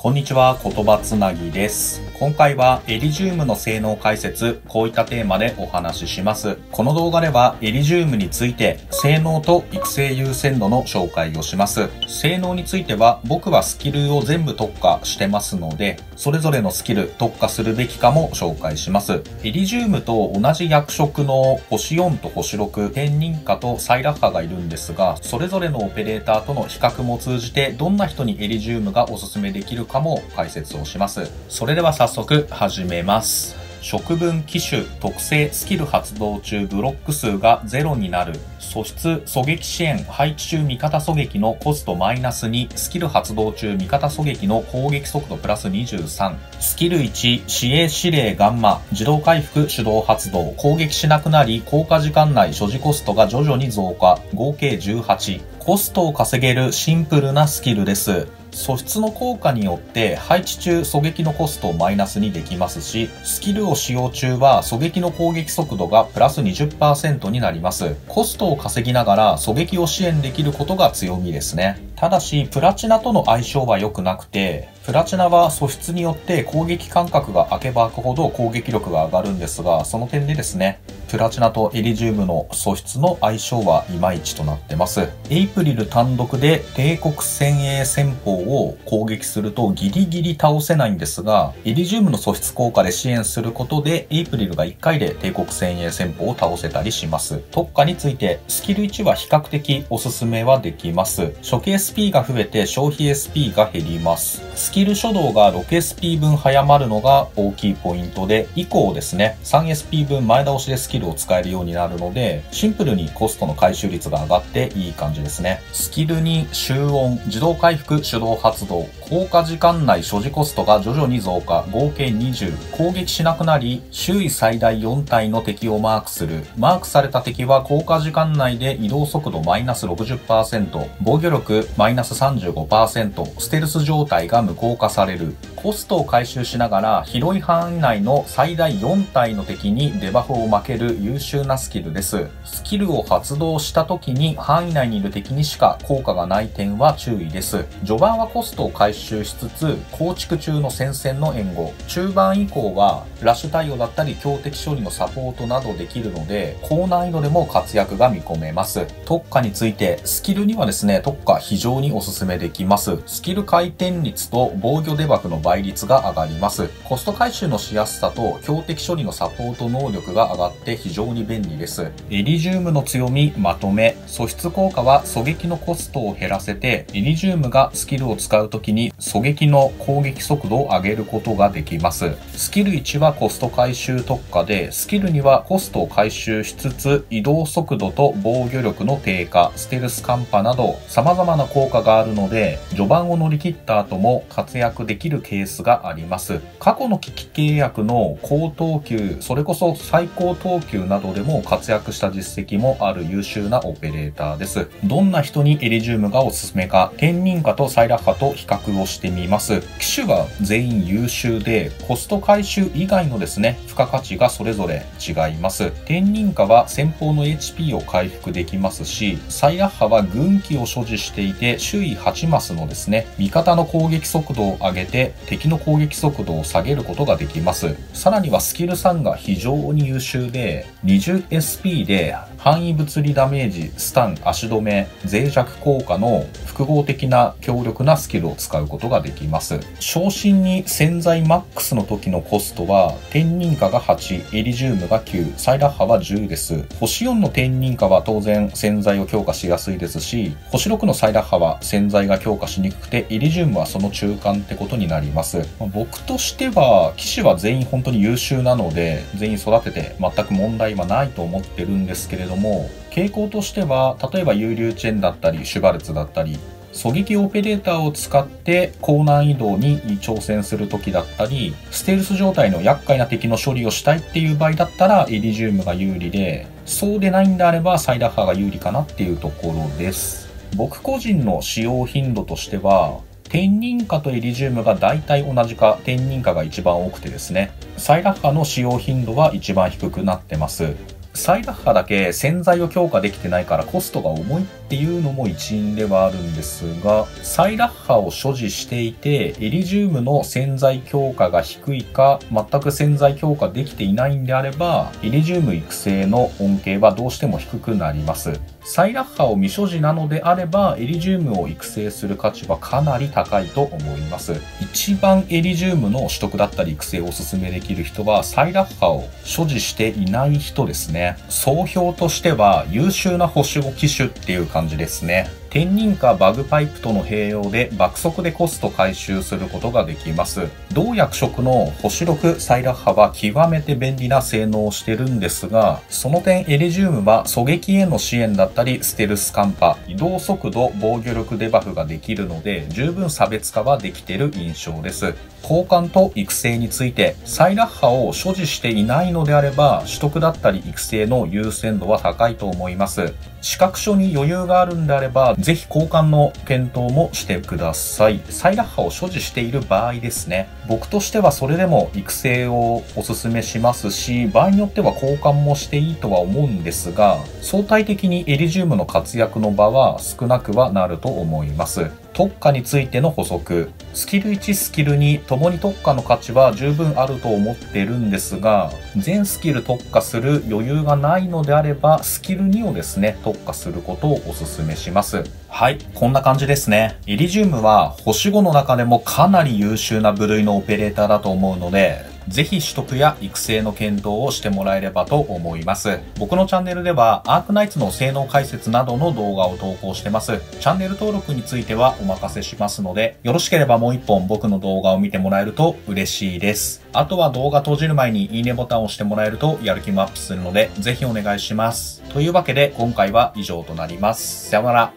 こんにちは、言葉つなぎです。今回はエリジウムの性能解説、こういったテーマでお話しします。この動画ではエリジウムについて、性能と育成優先度の紹介をします。性能については僕はスキルを全部特化してますので、それぞれのスキル特化するべきかも紹介します。エリジウムと同じ役職の星4と星6、天人化とサイラッハがいるんですが、それぞれのオペレーターとの比較も通じて、どんな人にエリジウムがおすすめできるかも解説をします。それでは早速始めます。食分機種特性スキル発動中ブロック数が0になる。素質狙撃支援配置中味方狙撃のコストマイナス2スキル発動中味方狙撃の攻撃速度プラス23スキル1指令指令ガンマ自動回復手動発動。攻撃しなくなり効果時間内所持コストが徐々に増加。合計18コストを稼げるシンプルなスキルです。素質の効果によって配置中狙撃のコストをマイナスにできますし、スキルを使用中は狙撃の攻撃速度がプラス20%になります。コストを稼ぎながら狙撃を支援できることが強みですね。ただし、プラチナとの相性は良くなくて、プラチナは素質によって攻撃間隔が空けば空くほど攻撃力が上がるんですが、その点でですね、プラチナとエリジウムの素質の相性はいまいちとなってます。エイプリル単独で帝国先鋭戦法を攻撃するとギリギリ倒せないんですが、エリジウムの素質効果で支援することで、エイプリルが1回で帝国先鋭戦法を倒せたりします。特化について、スキル1は比較的おすすめはできます。初期 SP が増えて消費 SP が減ります。スキル初動が 6SP 分早まるのが大きいポイントで、以降ですね、3SP 分前倒しでスキルを使えるようになるので、シンプルにコストの回収率が上がっていい感じですね。スキルに集音、自動回復、手動発動、効果時間内所持コストが徐々に増加、合計20、攻撃しなくなり、周囲最大4体の敵をマークする。マークされた敵は効果時間内で移動速度マイナス60%、防御力マイナス35%、ステルス状態が無効化される。コストを回収しながら広い範囲内の最大4体の敵にデバフを負ける優秀なスキルです。スキルを発動した時に範囲内にいる敵にしか効果がない点は注意です。序盤はコストを回収しつつ構築中の戦線の援護。中盤以降はラッシュ対応だったり強敵処理のサポートなどできるので高難易度でも活躍が見込めます。特化についてスキルにはですね、特化非常常におすすめできます。スキル回転率と防御デバフの倍率が上がります。コスト回収のしやすさと強敵処理のサポート能力が上がって非常に便利です。エリジウムの強みまとめ。素質効果は狙撃のコストを減らせて、エリジウムがスキルを使うときに狙撃の攻撃速度を上げることができます。スキル1はコスト回収特化で、スキル2はコストを回収しつつ移動速度と防御力の低下、ステルスカンパなど様々な効果があるので、序盤を乗り切った後も活躍できるケースがあります。過去の危機契約の高等級、それこそ最高等級などでも活躍した実績もある優秀なオペレーターです。どんな人にエリジウムがおすすめか、天人化とサイラッハと比較をしてみます。機種は全員優秀で、コスト回収以外のですね、付加価値がそれぞれ違います。天人化は先方の HP を回復できますし、サイラッハは軍機を所持していて、で周囲8マスのですね、味方の攻撃速度を上げて、敵の攻撃速度を下げることができます。さらにはスキル3が非常に優秀で、20SP で範囲物理ダメージ、スタン、足止め、脆弱効果の複合的な強力なスキルを使うことができます。昇進に潜在マックスの時のコストは、天人化が8、エリジウムが9、サイラッハは10です。星4の天人化は当然潜在を強化しやすいですし、星6のサイラッハは潜在が強化しにくくて、エリジウムはその中間ってことになります。ま僕としては、騎士は全員本当に優秀なので、全員育てて全く問題はないと思ってるんですけれどども、傾向としては、例えば有流チェーンだったり、シュバルツだったり、狙撃オペレーターを使って高難易度に挑戦する時だったり、ステルス状態の厄介な敵の処理をしたいっていう場合だったらエリジウムが有利で、そうでないんであればサイダッハが有利かなっていうところです。僕個人の使用頻度としては、天人化とエリジウムが大体同じか、天人化が一番多くてですね、サイラッハの使用頻度は一番低くなってます。サイダッハだけ洗剤を強化できてないからコストが重いっていうのも一因ではあるんですが、サイダッハを所持していて、エリジウムの洗剤強化が低いか、全く洗剤強化できていないんであれば、エリジウム育成の恩恵はどうしても低くなります。サイラッハを未所持なのであれば、エリジウムを育成する価値はかなり高いと思います。一番エリジウムの取得だったり育成をお勧めできる人は、サイラッハを所持していない人ですね。総評としては優秀な保守機種っていう感じですね。天人かバグパイプとの併用で爆速でコスト回収することができます。同薬色の星6サイラッハは極めて便利な性能をしてるんですが、その点エリジウムは狙撃への支援だったりステルスカンパ、移動速度、防御力デバフができるので十分差別化はできてる印象です。交換と育成について、サイラッハを所持していないのであれば、取得だったり育成の優先度は高いと思います。資格書に余裕があるんであれば、ぜひ交換の検討もしてください。サイラッハを所持している場合ですね。僕としてはそれでも育成をお勧めしますし、場合によっては交換もしていいとは思うんですが、相対的にエリジウムの活躍の場は少なくはなると思います。特化についての補足。スキル1、スキル2、ともに特化の価値は十分あると思ってるんですが、全スキル特化する余裕がないのであれば、スキル2をですね、特化することをお勧めします。はい、こんな感じですね。イリジウムは星5の中でもかなり優秀な部類のオペレーターだと思うので、ぜひ取得や育成の検討をしてもらえればと思います。僕のチャンネルではアークナイツの性能解説などの動画を投稿してます。チャンネル登録についてはお任せしますので、よろしければもう一本僕の動画を見てもらえると嬉しいです。あとは動画閉じる前にいいねボタンを押してもらえるとやる気もアップするので、ぜひお願いします。というわけで今回は以上となります。さよなら。